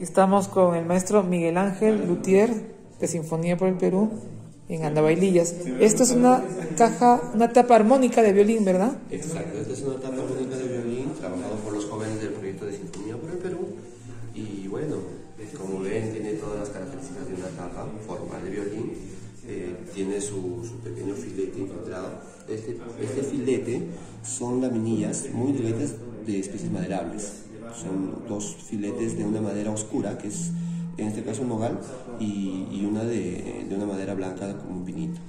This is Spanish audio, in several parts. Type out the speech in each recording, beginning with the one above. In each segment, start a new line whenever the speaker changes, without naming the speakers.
Estamos con el maestro Miguel Ángel Lutier de Sinfonía por el Perú en Andabailillas. Esto es una caja, una tapa armónica de violín, ¿verdad?
Exacto, esta es una tapa armónica de violín trabajado por los jóvenes del proyecto de Sinfonía por el Perú. Y bueno, como ven, tiene todas las características de una tapa formal de violín. Eh, tiene su, su, pequeño filete infiltrado. Este, este filete son laminillas muy delgadas de especies maderables son dos filetes de una madera oscura, que es en este caso un nogal, y, y una de, de, una madera blanca como un pinito.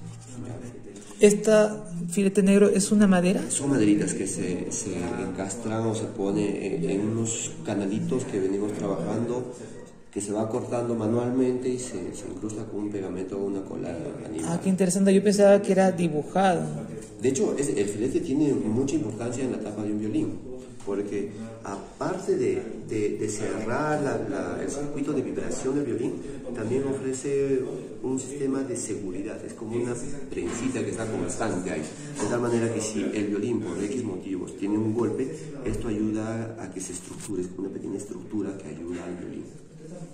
¿Esta filete negro es una madera?
Son maderitas que se, se encastran o se pone en, en, unos canalitos que venimos trabajando que se va cortando manualmente y se, se incrusta con un pegamento o una cola animal.
Ah, qué interesante. Yo pensaba que era dibujado.
De hecho, el filete tiene mucha importancia en la tapa de un violín, porque aparte de, cerrar la, el circuito de vibración del violín, también ofrece un sistema de seguridad, es como una trencita que está constante ahí, de tal manera que si el violín por X motivos tiene un golpe, esto ayuda a que se estructure, es como una pequeña estructura que ayuda al violín.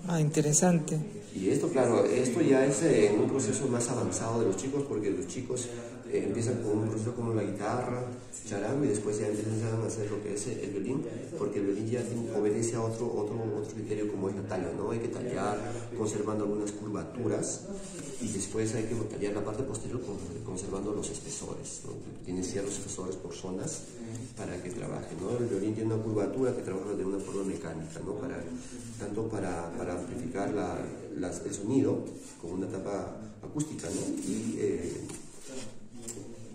Ah, interesante.
Y esto, claro, esto ya es eh, un proceso más avanzado de los chicos, porque los chicos eh, empiezan con un proceso como la guitarra, charango, y después ya empiezan a hacer lo que es el violín, porque el violín ya obedece a otro, otro, otro criterio como es la talla, ¿no? Hay que tallar conservando algunas curvaturas, y después hay que tallar la parte posterior conservando los espesores, ¿no? Tiene ciertos espesores por zonas para que trabaje, ¿no? El violín tiene una curvatura que trabaja de una forma mecánica, ¿no? Para, tanto para, para amplificar la, el sonido con una tapa acústica, ¿no? Y eh,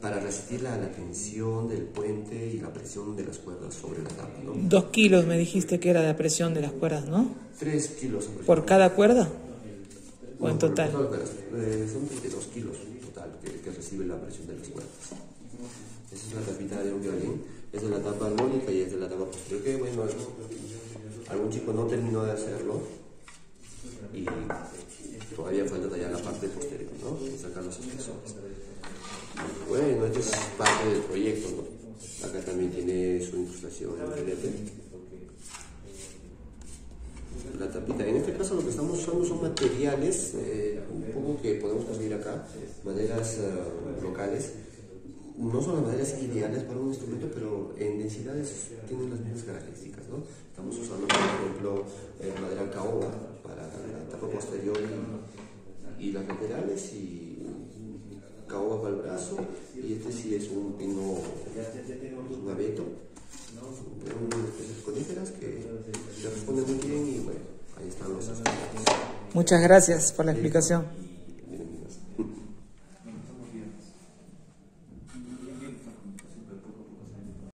para resistir la, la, tensión del puente y la presión de las cuerdas sobre la tapa, ¿no?
Dos kilos me dijiste que era la presión de las cuerdas, ¿no?
Tres kilos.
¿Por cada cuerda? ¿O
no,
en total?
Eh, son 32 kilos en total que, que recibe la presión de las cuerdas. Esa es la tapita de un violín. Esa es la tapa armónica y algún chico no terminó de hacerlo y todavía falta tallar la parte posterior, ¿no? Sacar los espesores. Bueno, esto es parte del proyecto. Acá también tiene su incrustación en. La tapita. En este caso lo que estamos usando son materiales, eh, un poco que podemos conseguir acá, maderas uh, locales. No son las maderas ideales para un instrumento, pero en densidades tienen las mismas características, ¿no? Estamos usando, por ejemplo, eh, madera caoba para la tapa posterior y, y las laterales y caoba para el brazo y este sí es un pino, un abeto, coníferas que le responden muy bien y bueno, ahí están los.
Muchas gracias por la explicación.